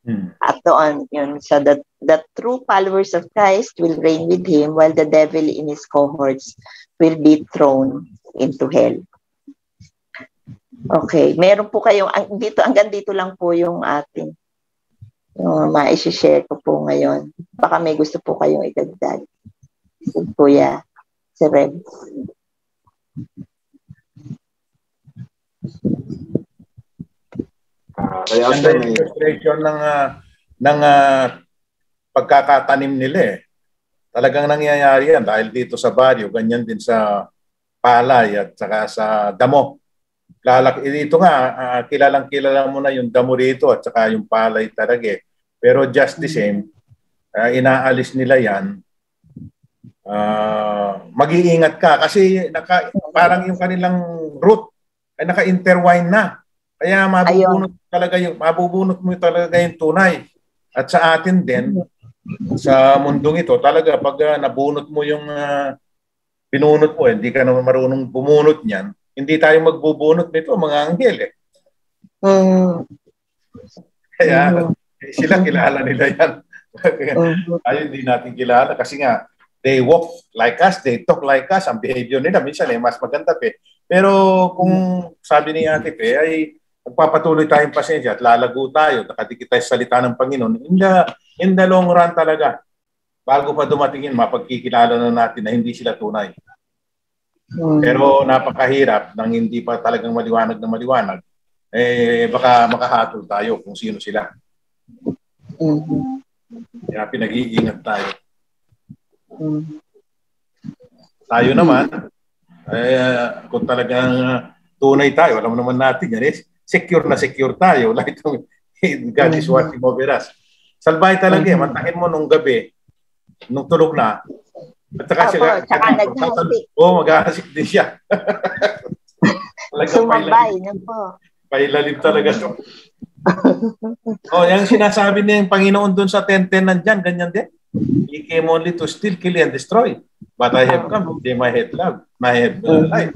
Hmm. At doon yun. So the, the true followers of Christ will reign with Him while the devil in his cohorts will be thrown into hell. Okay, meron po kayong dito hanggang dito lang po yung ating yung ma-share ko po ngayon. Baka may gusto po kayong idagdag. Kuya, si Reb. Uh, kaya ang illustration ng uh, ng uh, pagkakatanim nila eh. Talagang nangyayari yan dahil dito sa baryo, ganyan din sa palay at saka sa damo. Lalaki, dito nga, uh, kilalang kilala mo na yung damo rito at saka yung palay talaga eh. Pero just the same, uh, inaalis nila yan, uh, mag-iingat ka kasi naka, parang yung kanilang root ay naka-intertwine na. Kaya mabubunot Ayun. talaga yung mabubunot mo talaga yung tunay. At sa atin din sa mundong ito talaga pag uh, nabunot mo yung uh, binunot mo, hindi ka naman marunong bumunot niyan, hindi tayo magbubunot nito mga anghel eh. Mm. Kaya mm. Eh, sila kilala nila yan. Tayo hindi natin kilala kasi nga they walk like us, they talk like us, ang behavior nila minsan eh, mas maganda pe. Pero kung sabi ni Ate Pe ay magpapatuloy tayong pasensya at lalago tayo, nakadikit tayo sa salita ng Panginoon, in the, in the long run talaga, bago pa dumating yun, mapagkikilala na natin na hindi sila tunay. Mm. Pero napakahirap nang hindi pa talagang maliwanag na maliwanag, eh baka makahatol tayo kung sino sila. Mm-hmm. Kaya pinag-iingat tayo. Mm-hmm. Tayo naman, eh, kung talagang tunay tayo, alam naman natin yan, eh, secure na secure tayo. [laughs] Like God is watching over us. Salbay talaga eh, matakin mo nung gabi, nung tulog na, at saka Opo, siya, tsaka naghahasik. Oo, oh, maghahasik din siya. [laughs] Sumabay na po. Pailalim talaga to oh, yung sinasabi niya yung Panginoon doon sa 10-10 nandyan, ganyan din. He came only to steal, kill, and destroy. But I have come, they my head love, my head uh, life.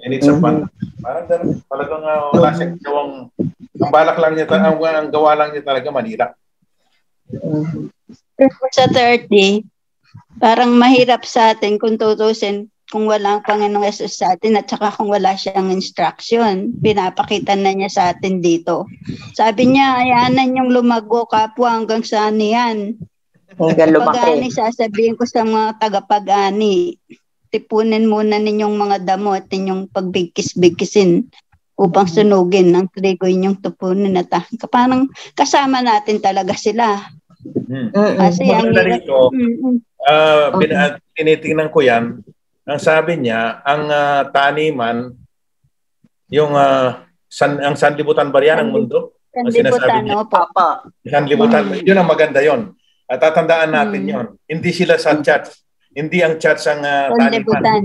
And it's a fun. Parang ganun, talagang uh, wala siyang gawang, ang balak lang niya, ang, ang gawa lang niya talaga manira. Sa 30, parang mahirap sa atin kung tutusin kung wala ang Panginoong Yesus sa atin at saka kung wala siyang instruction, pinapakita na niya sa atin dito. Sabi niya, ayanan yung lumago kapwa hanggang saan yan. Hanggang lumaki. Pag-ani, sasabihin ko sa mga tagapag-ani. tipunin muna ninyong mga damo at inyong pagbigkis-bigkisin upang sunugin ng trigo inyong tupunin at ah, parang kasama natin talaga sila. Hmm. Kasi ang Maganda hirap- rito, Mm-mm. ah, bin- ah, tinitingnan ko yan, ang sabi niya, ang ah, taniman, yung ah, san, ang sanlibutan ba yan ang mundo? Ang sinasabi Sanlibutan, opo. Opo. Sanlibutan, yun ang maganda yon. At tatandaan natin Mm. yon. Hindi sila sa church. Hindi ang church ang ah, taniman. Sanlibutan.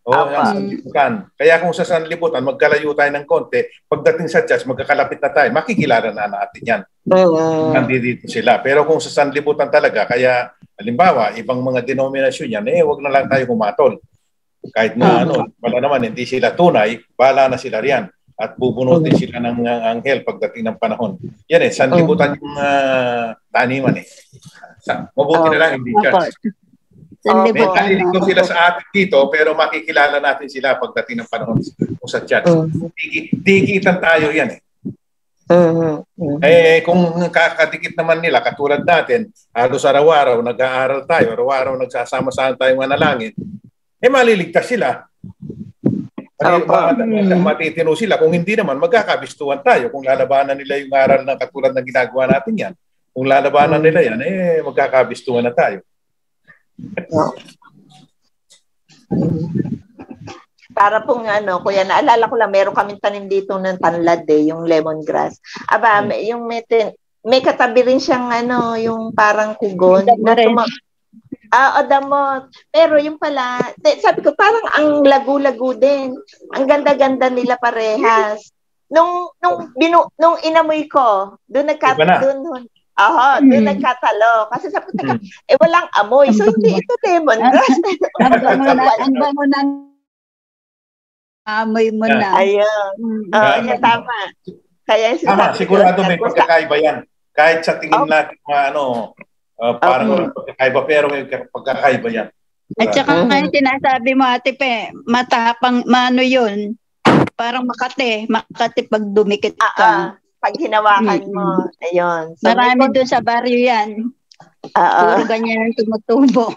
Oo, Apa. sanlibutan. Kaya kung sa sanlibutan, magkalayo tayo ng konti, pagdating sa church, magkakalapit na tayo, makikilala na natin yan. Mm. Nandito sila. Pero kung sa sanlibutan talaga, kaya halimbawa, ibang mga denominasyon yan, eh, wag na lang tayo kumatol. Kahit na ano, wala naman, hindi sila tunay, bala na sila riyan. At bubunutin sila ng uh, anghel pagdating ng panahon. Yan eh, sanlibutan yung uh, taniman eh. Sa, mabuti na lang, hindi church. May Sanlibutan. nalilito sila sa atin dito, pero makikilala natin sila pagdating ng panahon kung sa church. Diki- Dikitan tayo yan eh. Mm. Eh, kung kakadikit naman nila, katulad natin, halos araw-araw, nag-aaral tayo, araw-araw nagsasama-sama tayo manalangin, eh maliligtas sila. Mali- matitino sila. Kung hindi naman, magkakabistuhan tayo. Kung lalabanan nila yung aral na katulad ng ginagawa natin yan, kung lalabanan nila yan, eh magkakabistuhan na tayo. Para pong ano, kuya, naalala ko lang, meron kaming tanim dito ng tanlad eh, yung lemongrass. Aba, may, yung may, tin- may katabi rin siyang ano, yung parang kugon. Na tuma- Ah, o damot. Pero yung pala, sabi ko, parang ang lagu-lagu din. Ang ganda-ganda nila parehas. Nung, nung, binu, nung inamoy ko, doon nagkat, doon, doon, Aha, doon Hmm. nagkatalo. Kasi sabi ko, teka, eh walang amoy. So, hindi ito lemongrass. [laughs] Ang bango na, ang bango na amoy mo na. Ayun. Mm. Oo, Yeah. yan, tama. Kaya yung Tama, sigurado may pagkakaiba yan. Kahit sa tingin Oh. natin mga ano, uh, parang Okay. pagkakaiba, pero may pagkakaiba yan. At saka Mhm. nga yung sinasabi mo, Ate Pe, matapang, mano yun, parang makate, makate pag dumikit Ah, ka. ah, pag hinawakan mo, ayun. So, Marami may- doon sa baryo yan. Ah, Puro ganyan ang tumutubo.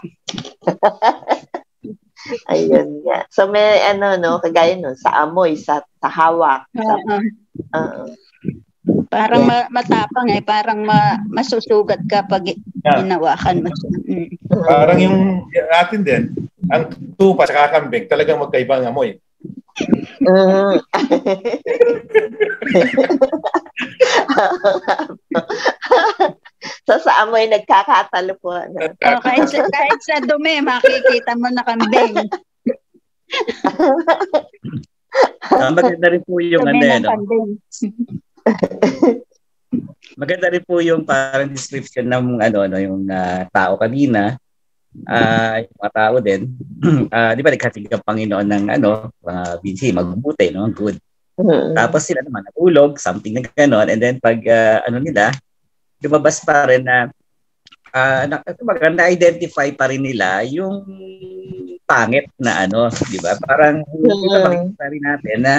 [laughs] ayun nga. So may ano no, kagaya nun, sa amoy, sa, sa hawak. Sa, Oo. ah, parang ma- matapang eh, parang ma- masusugat ka pag Yeah. hinawakan mo siya. Mm. Parang yung atin din, ang tupa sa kakambing, talagang magkaiba ang amoy. Mm. [laughs] so sa amoy nagkakatalo po. Ano. Oh, kahit, sa, kahit sa dumi, makikita mo na kambing. Ah, maganda rin po yung ano, ano, kambing. maganda rin po yung parang description ng ano ano yung ah, tao kanina. Ah, yung mga tao din. [clears throat] Ah, di ba nagkatig ang Panginoon ng ano, mga binsi, magbuti, no? Good. Mm. Tapos sila naman nagulog, something na gano'n. And then pag ah, ano nila, lumabas pa rin na ah na, na-identify pa rin nila yung pangit na ano, di ba? Parang kita makikita rin natin na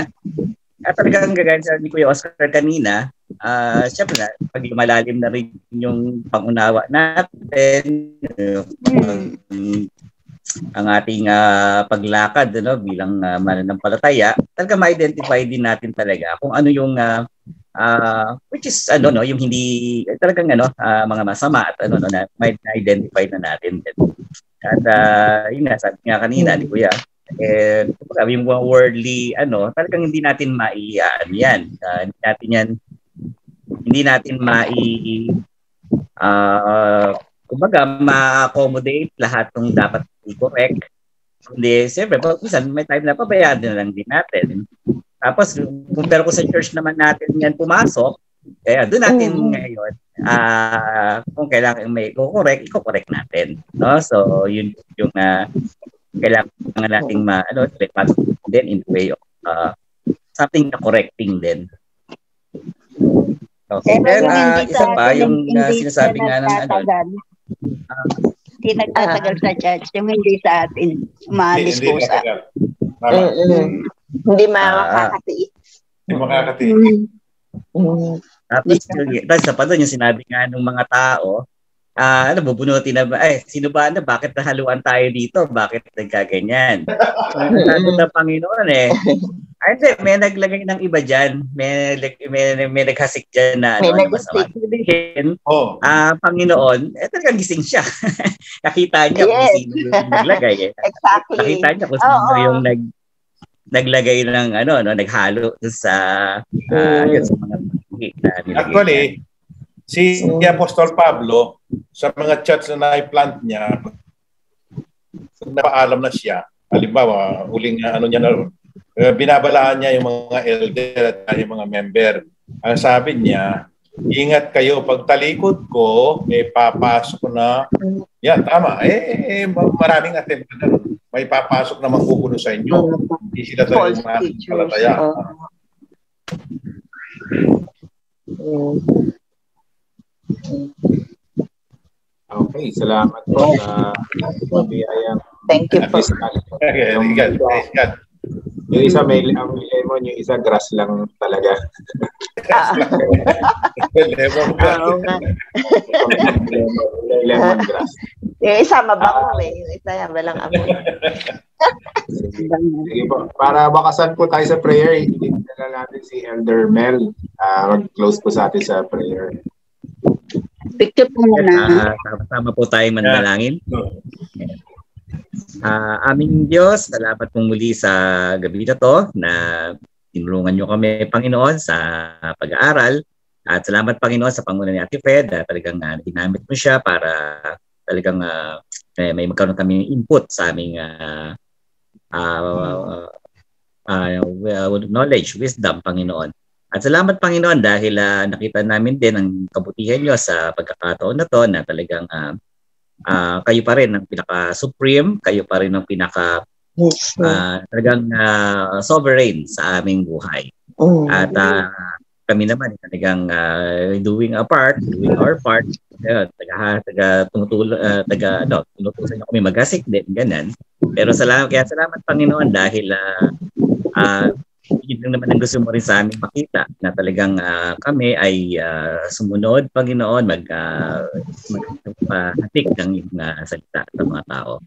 at talagang gagawin sa ni Kuya Oscar kanina, ah syempre na, pag lumalalim na rin yung pangunawa natin, yung, ang ating ah, paglakad ano, bilang uh, mananampalataya, talaga ma-identify din natin talaga kung ano yung ah, ah, which is ano no yung hindi talagang ano ah, mga masama at ano no na may identify na natin din. At ah, yun nga sabi nga kanina ni Kuya eh kumbaga, yung worldly ano talagang hindi natin maiaan yan. Ah, hindi natin yan hindi natin mai ah kumbaga ma-accommodate lahat ng dapat i-correct. Hindi, siyempre, pag minsan may time na pabayaan na lang din natin. Tapos, kung pero kung sa church naman natin yan pumasok, eh, doon natin Mm. ngayon, ah kung kailangan may i-correct, i-correct natin. No? So, yun yung uh, kailangan nating ma, ano, din in the way of uh, something na correcting din. Okay. Pero Then, yung ah, hindi isa sa pa, atin, yung hindi ah, sinasabi nga ng ano, nagtatagal. Hindi nagtatagal sa church. Yung hindi sa atin, umaalis hindi po sa... Hindi makakatiis. Hindi makakati. Mm. Tapos, tapos isa pa doon, yung sinabi nga ng mga tao, Ah, ano, bubunutin na ba? Eh, sino ba na? Bakit nahaluan tayo dito? Bakit nagkaganyan? Sabi ng Panginoon eh. Ay, hindi, may naglagay ng iba dyan. May, may, may naghasik dyan na May ano, naghasik. Sabihin, Oh, ah, Panginoon, eh talagang gising siya. [laughs] Nakita niya kung Yes. sino yung naglagay. Eh. Exactly. Nakita niya kung sino Oo. yung nag naglagay ng ano no naghalo sa ah, Mm. yun, sa mga na actually, si Mm. Apostol Pablo, sa mga church na na-plant niya, napaalam na siya. Halimbawa, huling uh, ano niya na, uh, binabalaan niya yung mga elder at yung mga member. Ang sabi niya, ingat kayo, pag talikod ko, may papasok na, yan, tama, eh, eh maraming attempt na ganun. May papasok na mangkukulo sa inyo. Hindi sila tayo mga palataya. Oo. Okay, salamat po sa pabiyayang Thank you po. Okay, good. Very good. Yung isa may ang lemon, yung isa grass lang talaga. [laughs] Lemon grass. Oo nga. lemon grass. Yung isa mabango eh. Yung isa yan, walang amoy. [laughs] Sige po. Para bakasan po tayo sa prayer, hindi na natin si Elder Mel. Ah, mag-close po sa atin sa prayer. Picture po muna. Ah, sama-sama po tayo manalangin. Ah, aming Diyos, salamat pong muli sa gabi na to na tinulungan niyo kami, Panginoon, sa pag-aaral. At salamat, Panginoon, sa panguna ni Ate Fred na talagang uh, ginamit mo siya para talagang ah, may, may magkaroon kami ng input sa aming ah, ah, ah, well, knowledge, wisdom, Panginoon. At salamat, Panginoon, dahil ah, nakita namin din ang kabutihan niyo sa pagkakataon na to na talagang ah, ah, kayo pa rin ang pinaka-supreme, kayo pa rin ang pinaka Yes. ah, talagang ah, sovereign sa aming buhay. Mm. At ah, kami naman talagang ah, doing our part, doing our part, uh, taga, taga tumutulong, ah, taga, ano, tinutusan niyo kami magasik din, ganun. Pero salamat, kaya salamat Panginoon dahil ah, ah, yun lang naman ang gusto mo rin sa amin makita na talagang ah, kami ay ah, sumunod, Panginoon, mag, uh, magpahatik ng iyong ah, salita sa mga tao.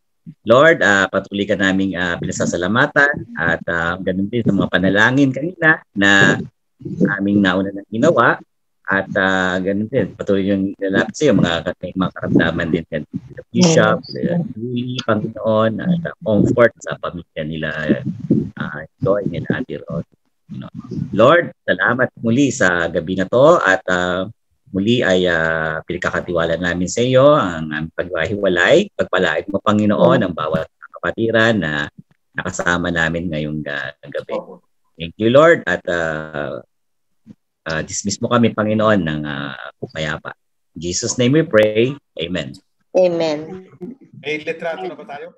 Lord, ah, patuloy ka naming uh, pinasasalamatan at ah, ganun din sa mga panalangin kanina na aming nauna ng ginawa at uh, ganun din, patuloy yung lalapit sa iyo, mga, mga karamdaman din yan. The Bishop, the Julie, Panginoon, at uh, comfort sa pamilya nila, uh, Joy, nila Ate Rod. You know. Lord, salamat muli sa gabi na to at uh, muli ay uh, pinagkakatiwala namin sa iyo ang aming pagwahiwalay. Pagpalain mo, Panginoon, ang bawat kapatiran na nakasama namin ngayong uh, gabi. Thank you, Lord. At uh, uh, dismiss mo kami, Panginoon, ng uh, payapa. In Jesus' name we pray. Amen. Amen. May litrato na ba tayo?